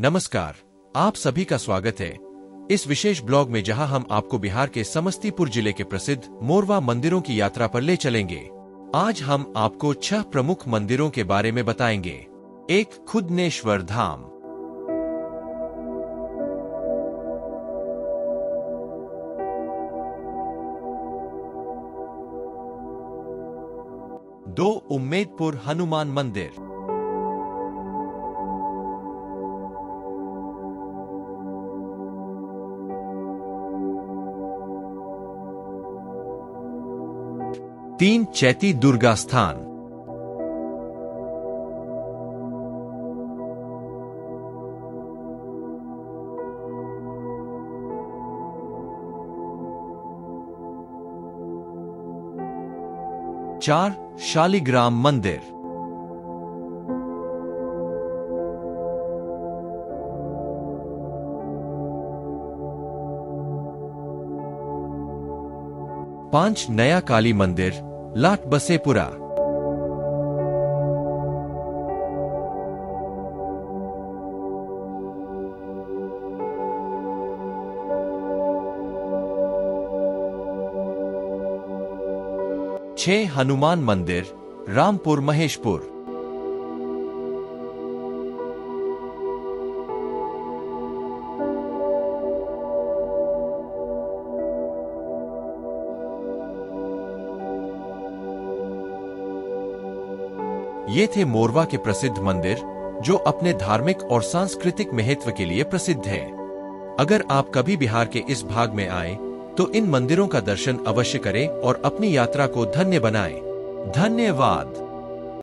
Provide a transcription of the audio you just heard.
नमस्कार, आप सभी का स्वागत है। इस विशेष ब्लॉग में जहाँ हम आपको बिहार के समस्तीपुर ज़िले के प्रसिद्ध मोरवा मंदिरों की यात्रा पर ले चलेंगे, आज हम आपको छह प्रमुख मंदिरों के बारे में बताएँगे। एक, खुदनेश्वर धाम। दो, उम्मेदपुर हनुमान मंदिर। तीन चैती दुर्गा स्थान। चार शालिग्राम मंदिर। पाँच नया काली मंदिर। लाट बसेपुरा छह हनुमान मंदिर रामपुर महेशपुर। ये थे मोरवा के प्रसिद्ध मंदिर, जो अपने धार्मिक और सांस्कृतिक महत्व के लिए प्रसिद्ध है अगर आप कभी बिहार के इस भाग में आए तो इन मंदिरों का दर्शन अवश्य करें और अपनी यात्रा को धन्य बनाएँ। धन्यवाद